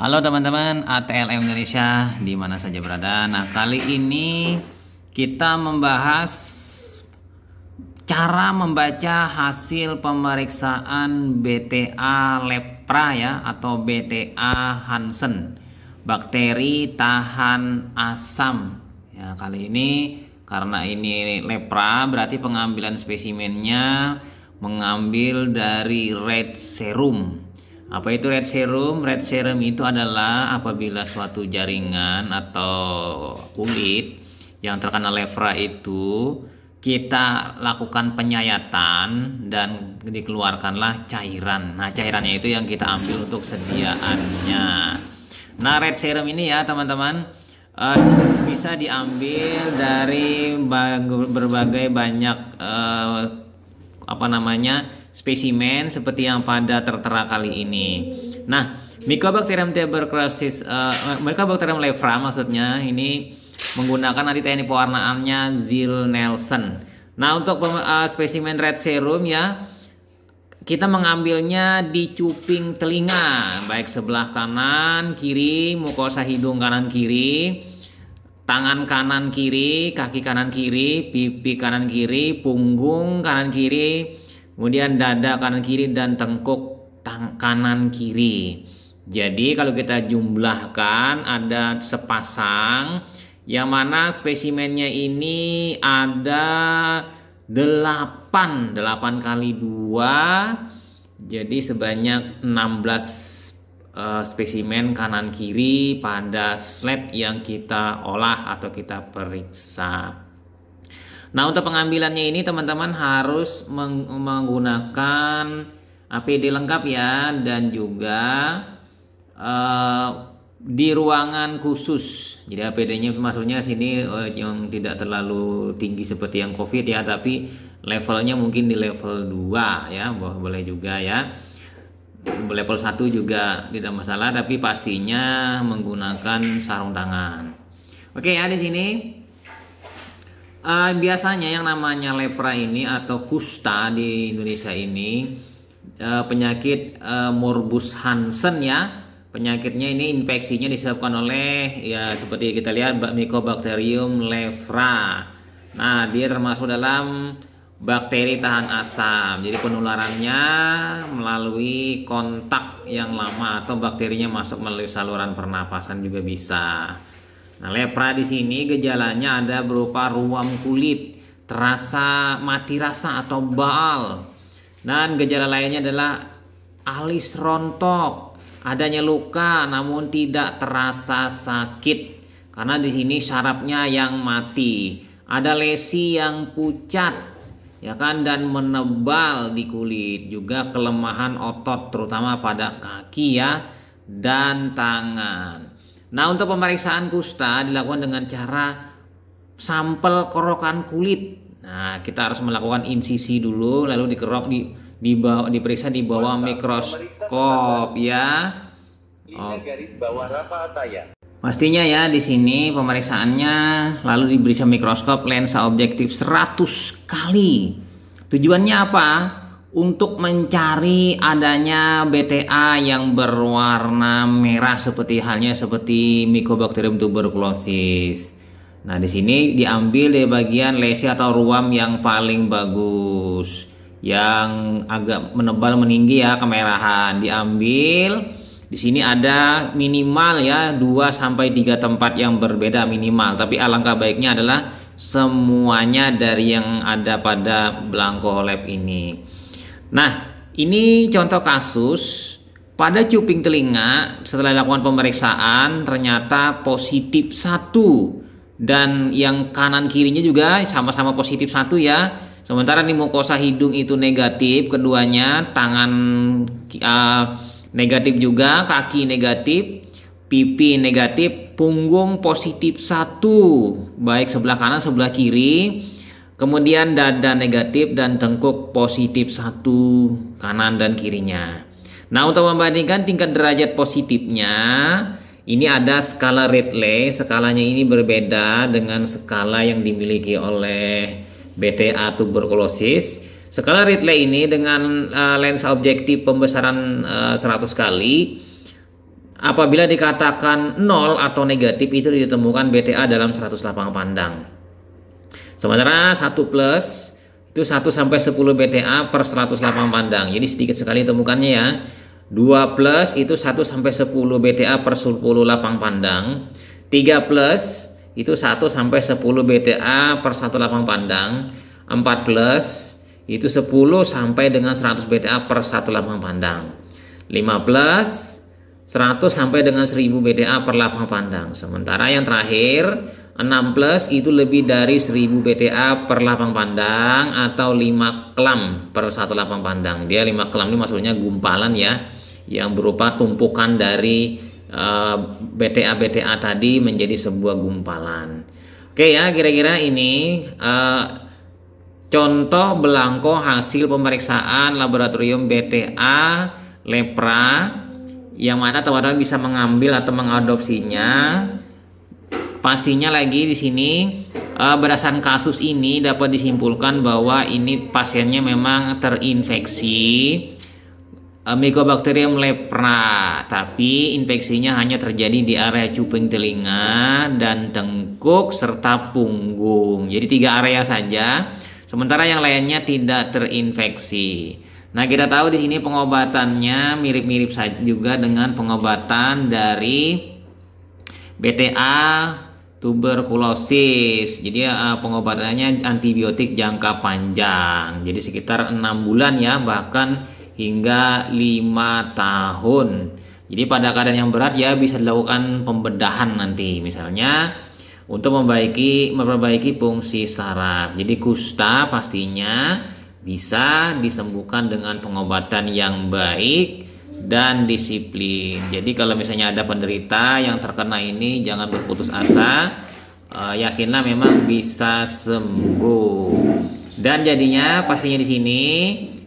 Halo teman-teman ATLM Indonesia di mana saja berada. Nah, kali ini kita membahas cara membaca hasil pemeriksaan BTA lepra ya atau BTA Hansen. Bakteri tahan asam. Ya, kali ini karena ini lepra berarti pengambilan spesimennya mengambil dari red serum apa itu red serum? Red serum itu adalah apabila suatu jaringan atau kulit yang terkena lepra itu kita lakukan penyayatan dan dikeluarkanlah cairan. Nah, cairannya itu yang kita ambil untuk sediaannya. Nah, red serum ini ya, teman-teman, uh, bisa diambil dari berbagai banyak uh, apa namanya? Spesimen seperti yang pada tertera kali ini. Nah, Mycobacterium tuberculosis, uh, Mycobacterium leprae maksudnya ini menggunakan nanti teknik pewarnaannya Zil Nelson. Nah, untuk uh, spesimen red serum ya kita mengambilnya di cuping telinga, baik sebelah kanan, kiri, mukosa hidung kanan kiri, tangan kanan kiri, kaki kanan kiri, pipi kanan kiri, punggung kanan kiri, kemudian dada kanan kiri dan tengkuk tang kanan kiri. Jadi kalau kita jumlahkan ada sepasang yang mana spesimennya ini ada 8 8 kali 2 jadi sebanyak 16 uh, spesimen kanan kiri pada slide yang kita olah atau kita periksa. Nah untuk pengambilannya ini teman-teman harus meng menggunakan APD lengkap ya dan juga uh, di ruangan khusus. Jadi APD-nya maksudnya sini uh, yang tidak terlalu tinggi seperti yang COVID ya, tapi levelnya mungkin di level 2 ya, boleh juga ya. Level 1 juga tidak masalah, tapi pastinya menggunakan sarung tangan. Oke ya di sini Uh, biasanya yang namanya lepra ini atau kusta di Indonesia ini uh, penyakit uh, morbus Hansen ya. Penyakitnya ini infeksinya disebabkan oleh ya seperti kita lihat Mycobacterium leprae. Nah, dia termasuk dalam bakteri tahan asam. Jadi penularannya melalui kontak yang lama atau bakterinya masuk melalui saluran pernapasan juga bisa. Nah, lepra di sini gejalanya ada berupa ruam kulit, terasa mati rasa atau baal. Dan gejala lainnya adalah alis rontok, adanya luka namun tidak terasa sakit. Karena di sini syarafnya yang mati. Ada lesi yang pucat, ya kan dan menebal di kulit juga kelemahan otot terutama pada kaki ya dan tangan Nah, untuk pemeriksaan kusta dilakukan dengan cara sampel kerokan kulit. Nah, kita harus melakukan insisi dulu lalu dikerok di di bawah diperiksa di bawah mikroskop ya. Oh. garis bawah Rafa Ataya. Pastinya ya di sini pemeriksaannya lalu diberi mikroskop lensa objektif 100 kali. Tujuannya apa? Untuk mencari adanya BTA yang berwarna merah seperti halnya seperti Mycobacterium tuberculosis. Nah, di sini diambil dari bagian lesi atau ruam yang paling bagus, yang agak menebal meninggi ya kemerahan. Diambil di sini ada minimal ya 2 sampai 3 tempat yang berbeda minimal, tapi alangkah baiknya adalah semuanya dari yang ada pada Blanco Lab ini. Nah, ini contoh kasus pada cuping telinga setelah dilakukan pemeriksaan ternyata positif satu dan yang kanan kirinya juga sama-sama positif satu ya. Sementara di mukosa hidung itu negatif, keduanya tangan uh, negatif juga, kaki negatif, pipi negatif, punggung positif satu, baik sebelah kanan sebelah kiri Kemudian dada negatif dan tengkuk positif satu kanan dan kirinya. Nah untuk membandingkan tingkat derajat positifnya ini ada skala Ridley. Skalanya ini berbeda dengan skala yang dimiliki oleh BTA tuberkulosis. Skala Ridley ini dengan uh, lensa objektif pembesaran uh, 100 kali apabila dikatakan 0 atau negatif itu ditemukan BTA dalam 100 lapang pandang. Sementara 1 plus itu 1 sampai 10 BTA per 100 lapang pandang. Jadi sedikit sekali temukannya ya. 2 plus itu 1 sampai 10 BTA per 10 lapang pandang. 3 plus itu 1 sampai 10 BTA per 1 lapang pandang. 4 plus itu 10 sampai dengan 100 BTA per 1 lapang pandang. 5 plus 100 sampai dengan 1000 BTA per lapang pandang. Sementara yang terakhir 6 plus itu lebih dari 1000 BTA per lapang pandang atau 5 klam per satu lapang pandang. Dia 5 klam ini maksudnya gumpalan ya yang berupa tumpukan dari uh, eh, BTA BTA tadi menjadi sebuah gumpalan. Oke ya, kira-kira ini uh, contoh belangko hasil pemeriksaan laboratorium BTA lepra yang mana teman-teman bisa mengambil atau mengadopsinya pastinya lagi di sini uh, berdasarkan kasus ini dapat disimpulkan bahwa ini pasiennya memang terinfeksi uh, Mycobacterium lepra tapi infeksinya hanya terjadi di area cuping telinga dan tengkuk serta punggung. Jadi tiga area saja sementara yang lainnya tidak terinfeksi. Nah, kita tahu di sini pengobatannya mirip-mirip juga dengan pengobatan dari BTA tuberkulosis. Jadi uh, pengobatannya antibiotik jangka panjang. Jadi sekitar enam bulan ya, bahkan hingga lima tahun. Jadi pada keadaan yang berat ya bisa dilakukan pembedahan nanti. Misalnya untuk memperbaiki memperbaiki fungsi saraf. Jadi kusta pastinya bisa disembuhkan dengan pengobatan yang baik dan disiplin. Jadi kalau misalnya ada penderita yang terkena ini jangan berputus asa, uh, yakinlah memang bisa sembuh. Dan jadinya pastinya di sini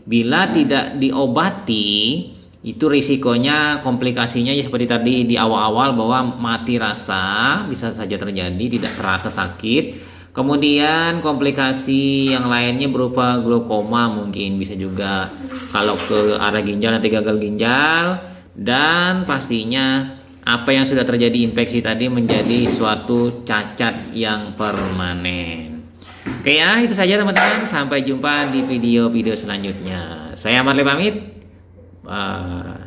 bila tidak diobati itu risikonya komplikasinya ya seperti tadi di awal-awal bahwa mati rasa bisa saja terjadi tidak terasa sakit Kemudian komplikasi yang lainnya berupa glaukoma mungkin bisa juga kalau ke arah ginjal nanti gagal ginjal dan pastinya apa yang sudah terjadi infeksi tadi menjadi suatu cacat yang permanen. Oke ya, itu saja teman-teman. Sampai jumpa di video-video selanjutnya. Saya Marley pamit. Bye.